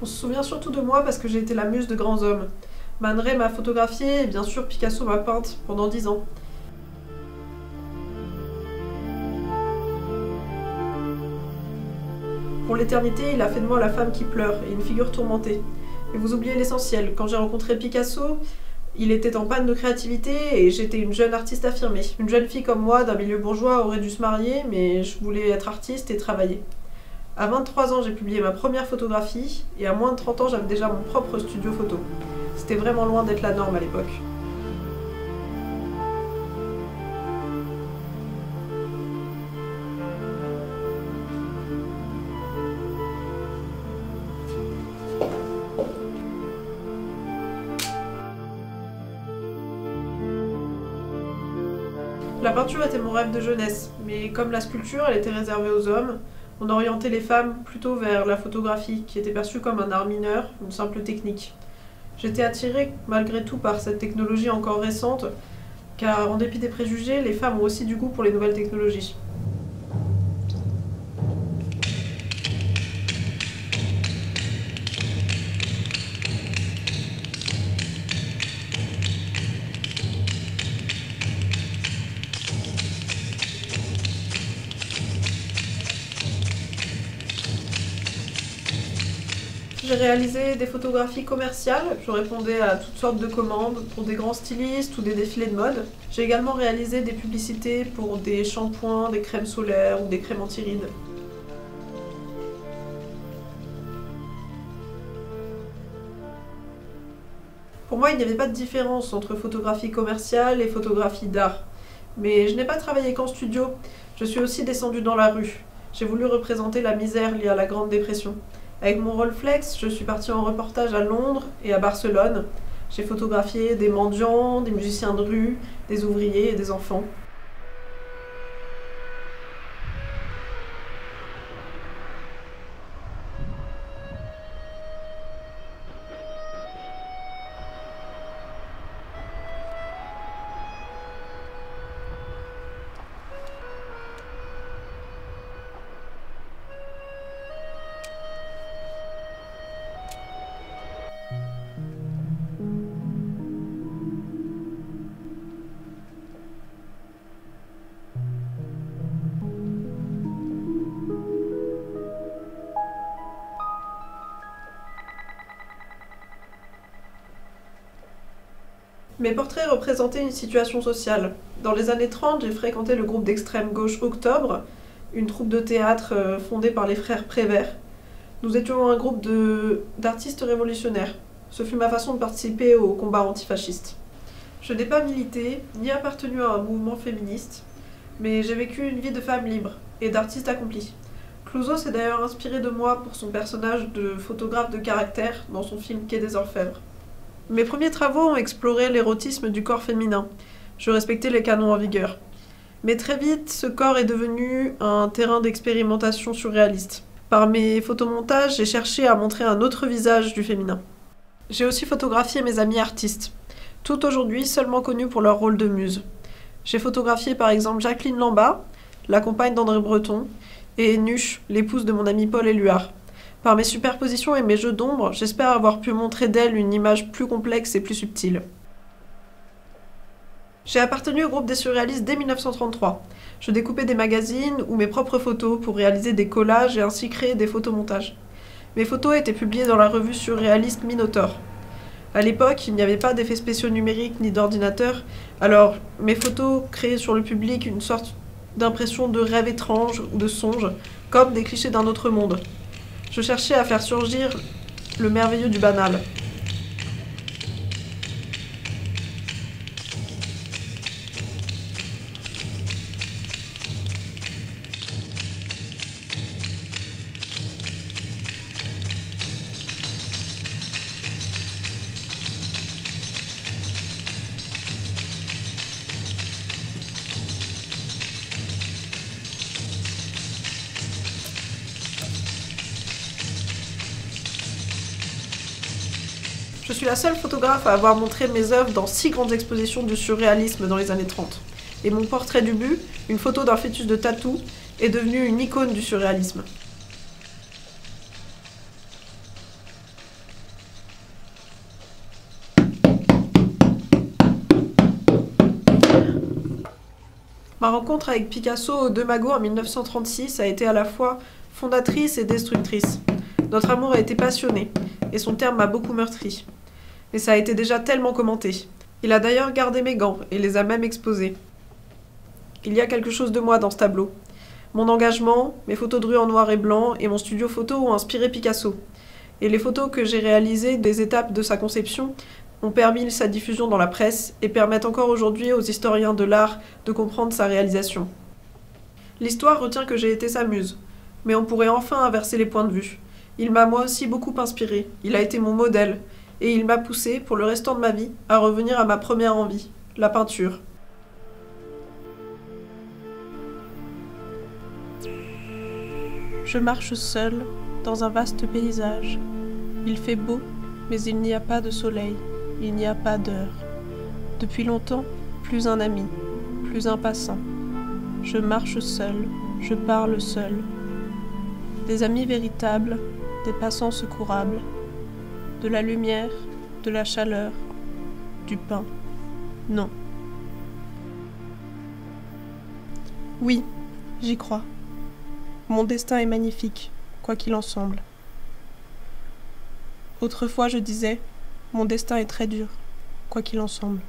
On se souvient surtout de moi parce que j'ai été la muse de grands hommes. Man Ray m'a photographiée et bien sûr Picasso m'a peinte pendant dix ans. Pour l'éternité, il a fait de moi la femme qui pleure et une figure tourmentée. Mais vous oubliez l'essentiel. Quand j'ai rencontré Picasso, il était en panne de créativité et j'étais une jeune artiste affirmée. Une jeune fille comme moi d'un milieu bourgeois aurait dû se marier, mais je voulais être artiste et travailler. À 23 ans, j'ai publié ma première photographie et à moins de 30 ans, j'avais déjà mon propre studio photo. C'était vraiment loin d'être la norme à l'époque. La peinture était mon rêve de jeunesse, mais comme la sculpture, elle était réservée aux hommes, on orientait les femmes plutôt vers la photographie, qui était perçue comme un art mineur, une simple technique. J'étais attirée malgré tout par cette technologie encore récente, car en dépit des préjugés, les femmes ont aussi du goût pour les nouvelles technologies. J'ai réalisé des photographies commerciales, je répondais à toutes sortes de commandes pour des grands stylistes ou des défilés de mode. J'ai également réalisé des publicités pour des shampoings, des crèmes solaires ou des crèmes anti-rides. Pour moi, il n'y avait pas de différence entre photographie commerciale et photographie d'art. Mais je n'ai pas travaillé qu'en studio, je suis aussi descendue dans la rue. J'ai voulu représenter la misère liée à la Grande Dépression. Avec mon Rolflex, je suis partie en reportage à Londres et à Barcelone. J'ai photographié des mendiants, des musiciens de rue, des ouvriers et des enfants. Mes portraits représentaient une situation sociale. Dans les années 30, j'ai fréquenté le groupe d'extrême gauche Octobre, une troupe de théâtre euh, fondée par les frères Prévert. Nous étions un groupe d'artistes révolutionnaires. Ce fut ma façon de participer au combat antifasciste. Je n'ai pas milité, ni appartenu à un mouvement féministe, mais j'ai vécu une vie de femme libre et d'artiste accompli. Clouseau s'est d'ailleurs inspiré de moi pour son personnage de photographe de caractère dans son film Quai des Orfèvres. Mes premiers travaux ont exploré l'érotisme du corps féminin. Je respectais les canons en vigueur. Mais très vite, ce corps est devenu un terrain d'expérimentation surréaliste. Par mes photomontages, j'ai cherché à montrer un autre visage du féminin. J'ai aussi photographié mes amis artistes, tout aujourd'hui seulement connus pour leur rôle de muse. J'ai photographié par exemple Jacqueline Lamba, la compagne d'André Breton, et Nuche, l'épouse de mon ami Paul Éluard. Par mes superpositions et mes jeux d'ombre, j'espère avoir pu montrer d'elle une image plus complexe et plus subtile. J'ai appartenu au groupe des surréalistes dès 1933. Je découpais des magazines ou mes propres photos pour réaliser des collages et ainsi créer des photomontages. Mes photos étaient publiées dans la revue surréaliste Minotaur. À l'époque, il n'y avait pas d'effets spéciaux numériques ni d'ordinateur, alors mes photos créaient sur le public une sorte d'impression de rêve étrange ou de songe, comme des clichés d'un autre monde. Je cherchais à faire surgir le merveilleux du banal. Je suis la seule photographe à avoir montré mes œuvres dans six grandes expositions du surréalisme dans les années 30. Et mon portrait du but, une photo d'un fœtus de tatou, est devenu une icône du surréalisme. Ma rencontre avec Picasso au De Mago en 1936 a été à la fois fondatrice et destructrice. Notre amour a été passionné et son terme m'a beaucoup meurtri. Mais ça a été déjà tellement commenté. Il a d'ailleurs gardé mes gants et les a même exposés. Il y a quelque chose de moi dans ce tableau. Mon engagement, mes photos de rue en noir et blanc et mon studio photo ont inspiré Picasso. Et les photos que j'ai réalisées des étapes de sa conception ont permis sa diffusion dans la presse et permettent encore aujourd'hui aux historiens de l'art de comprendre sa réalisation. L'histoire retient que j'ai été sa muse, mais on pourrait enfin inverser les points de vue. Il m'a moi aussi beaucoup inspiré, il a été mon modèle, et il m'a poussé, pour le restant de ma vie, à revenir à ma première envie, la peinture. Je marche seul dans un vaste paysage. Il fait beau, mais il n'y a pas de soleil il n'y a pas d'heure. Depuis longtemps, plus un ami, plus un passant. Je marche seul, je parle seul. Des amis véritables, des passants secourables. De la lumière, de la chaleur, du pain. Non. Oui, j'y crois. Mon destin est magnifique, quoi qu'il en semble. Autrefois je disais, mon destin est très dur, quoi qu'il en semble.